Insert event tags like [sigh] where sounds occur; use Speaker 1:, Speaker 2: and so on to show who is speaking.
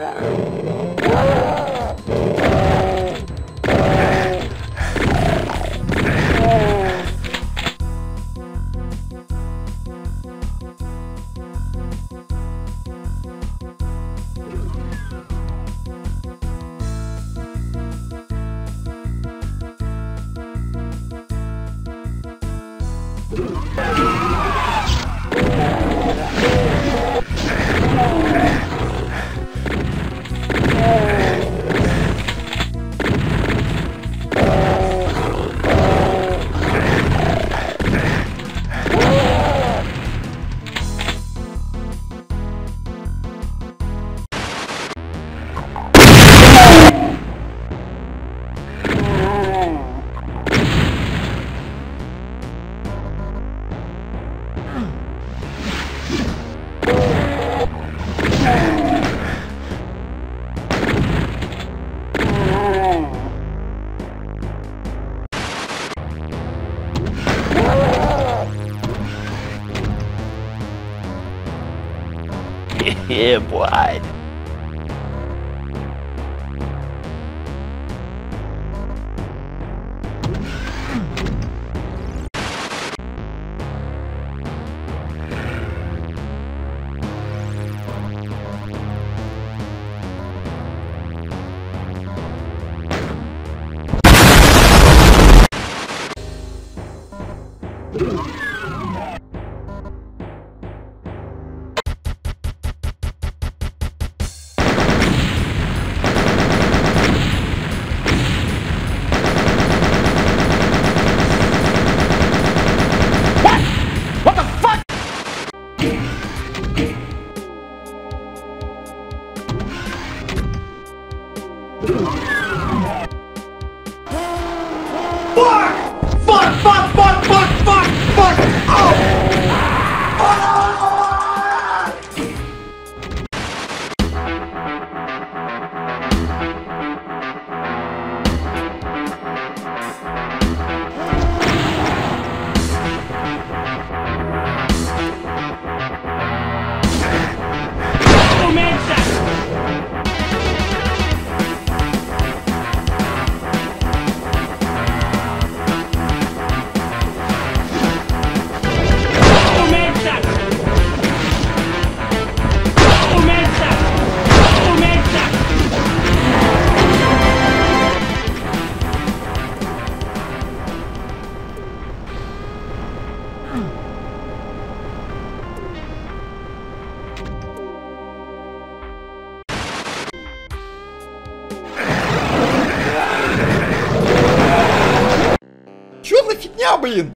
Speaker 1: that Ugh. [laughs] yeah, boy. Ah!
Speaker 2: Чё за фигня, блин?